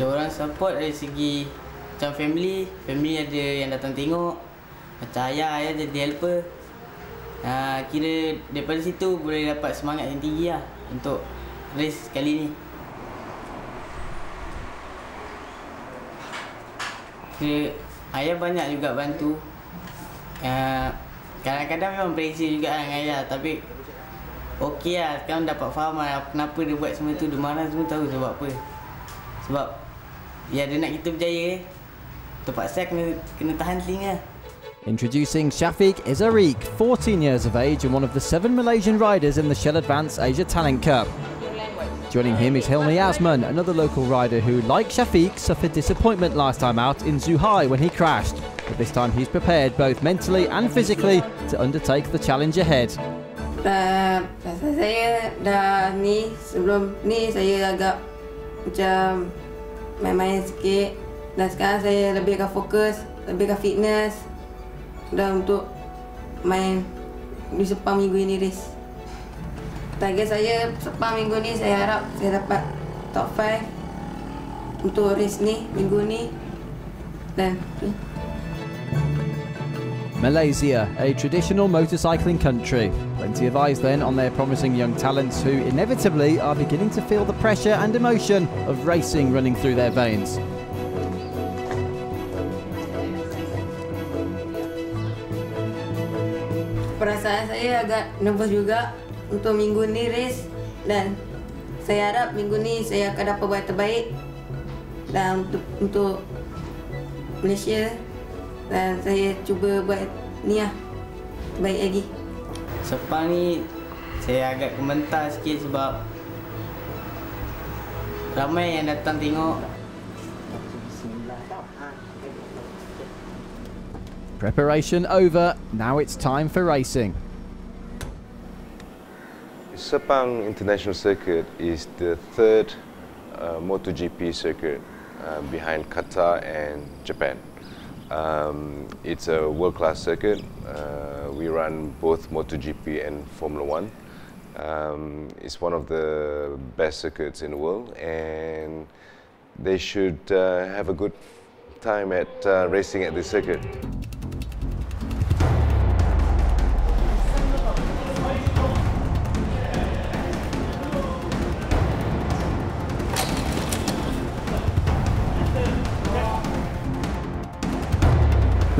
Dia orang support dari segi macam family, family ada yang datang tengok. Macam ayah, ayah jadi helper. Ha, kira daripada situ boleh dapat semangat yang tinggi lah untuk race kali ni. Kira ayah banyak juga bantu. Uh, kadang-kadang memang bereaksi juga lah dengan ayah tapi okey lah sekarang dapat faham lah kenapa dia buat semua tu dia marah semua tahu sebab apa sebab ya dia nak kita berjaya terpaksa kena kena tahan telinga Introducing Shafiq Izarik, 14 years of age and one of the seven Malaysian riders in the Shell Advance Asia Talent Cup. Joining him is Hilmi Asman, another local rider who, like Shafiq, suffered disappointment last time out in Zhuhai when he crashed. But this time he's prepared both mentally and physically to undertake the challenge ahead. Dah, pasal saya dah ni sebelum ni saya agak macam main-main sikit. Dan sekarang saya lebihkan fokus, lebihkan fitness dan untuk main di Sepang minggu ini race. Target saya Sepang minggu ni saya harap saya dapat top 5 untuk race ni minggu ni. Dan Malaysia, a traditional motorcycling country. Plenty of eyes then on their promising young talents who inevitably are beginning to feel the pressure and emotion of racing running through their veins. perasaan saya agak nervous juga untuk minggu ni race dan saya harap minggu ni saya akan dapat buat terbaik dan untuk, untuk Malaysia dan saya cuba buat ni lah terbaik lagi. Sepang ni saya agak gementar sikit sebab ramai yang datang tengok Preparation over, now it's time for racing. Sepang International Circuit is the third uh, MotoGP circuit uh, behind Qatar and Japan. Um, it's a world-class circuit. Uh, we run both MotoGP and Formula One. Um, it's one of the best circuits in the world, and they should uh, have a good time at uh, racing at this circuit.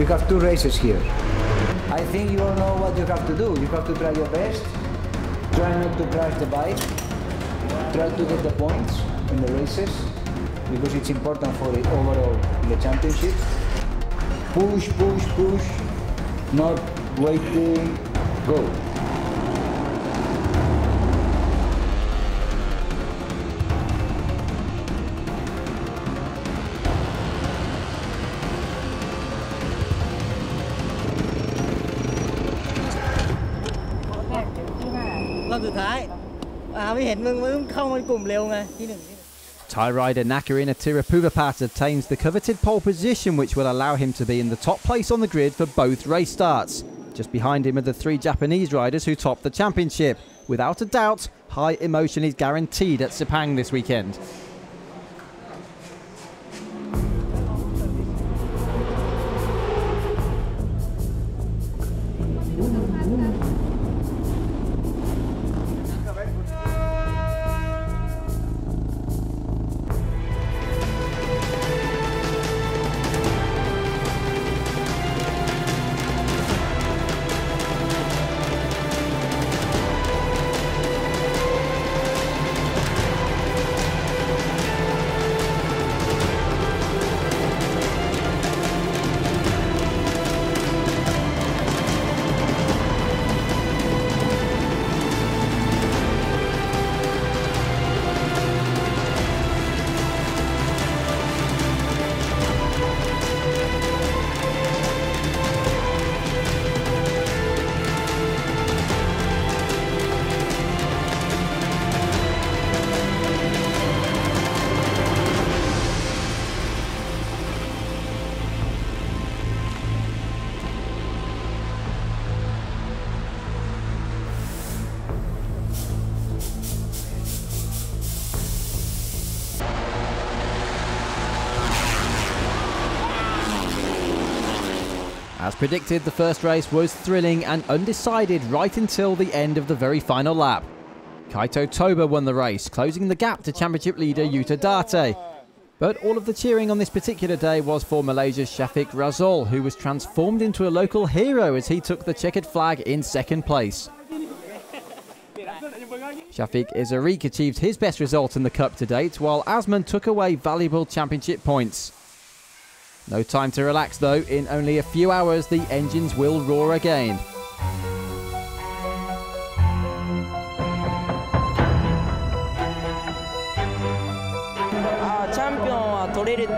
We have two races here. I think you all know what you have to do. You have to try your best. Try not to crash the bike. Try to get the points in the races because it's important for the overall in the championship. Push, push, push. Not waiting. Go. Thai rider Nakarin Atiratphuvapat obtains the coveted pole position which will allow him to be in the top place on the grid for both race starts. Just behind him are the three Japanese riders who topped the championship. Without a doubt, high emotion is guaranteed at Sepang this weekend. As predicted, the first race was thrilling and undecided right until the end of the very final lap. Kaito Toba won the race, closing the gap to championship leader Yuta Date. But all of the cheering on this particular day was for Malaysia's Shafiq Razol, who was transformed into a local hero as he took the checkered flag in second place. Shafiq Izariq achieved his best result in the Cup to date, while Asman took away valuable championship points. No time to relax though, in only a few hours the engines will roar again. あーチャンピオンは取れる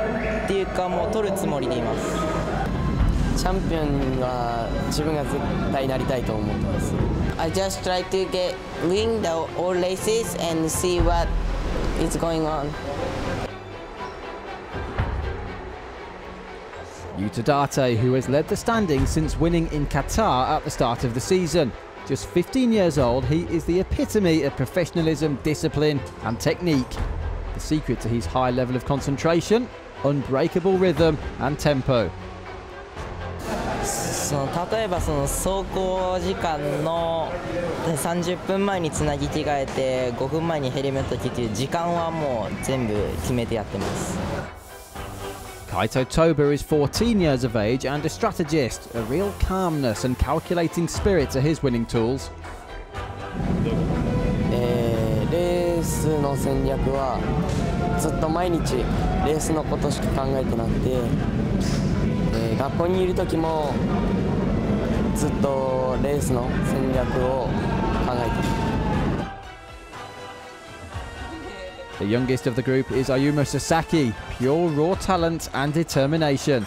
っていうかもう取るつもりでいますチャンピオンは自分が絶対なりたいと思ってます I just try to get win the all races and see what is going on. Yuta Date, who has led the standings since winning in Qatar at the start of the season. Just 15 years old, he is the epitome of professionalism, discipline, and technique. The secret to his high level of concentration, unbreakable rhythm, and tempo. その例えばその走行時間の30分前につなぎ着替えて5分前にヘルメット着て時間はもう全部決めてやってます。Kaito Toba is 14 years of age and a strategist. A real calmness and calculating spirit to his winning tools. えーレースの戦略はずっと毎日レースのことしか考えてなくて、えー学校にいる時もずっとレースの戦略を考えてる The youngest of the group is Ayumu Sasaki, pure raw talent and determination.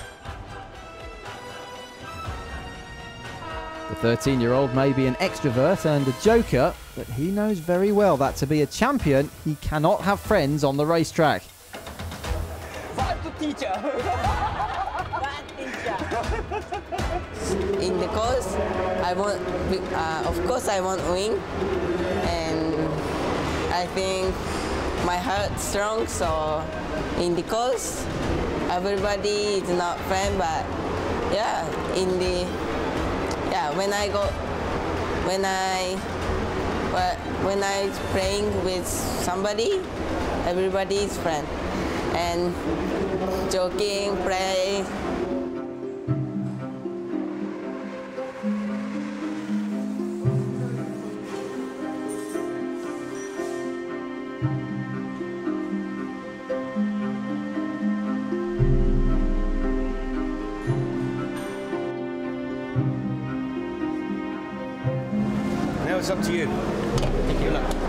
The 13 year old may be an extrovert and a joker, but he knows very well that to be a champion, he cannot have friends on the racetrack. In the course, I want, uh, of course, I want win, and I think my heart strong. So in the course, everybody is not friend, but yeah, in the yeah, when I go, when I when I playing with somebody, everybody is friend, and joking, play. It's up to you.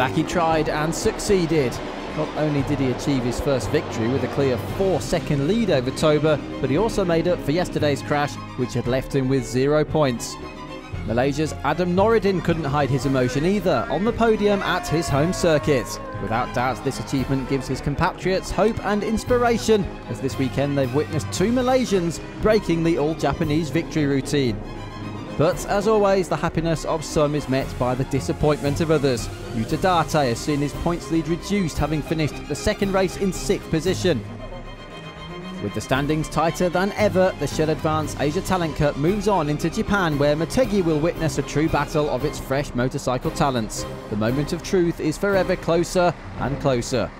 Sasaki tried and succeeded. Not only did he achieve his first victory with a clear four second lead over Toba, but he also made up for yesterday's crash, which had left him with zero points. Malaysia's Adam Norrodin couldn't hide his emotion either on the podium at his home circuit. Without doubt, this achievement gives his compatriots hope and inspiration, as this weekend they've witnessed two Malaysians breaking the all Japanese victory routine. But as always, the happiness of some is met by the disappointment of others. Yuta Date has seen his points lead reduced, having finished the second race in sixth position. With the standings tighter than ever, the Shell Advance Asia Talent Cup moves on into Japan, where Motegi will witness a true battle of its fresh motorcycle talents. The moment of truth is forever closer and closer.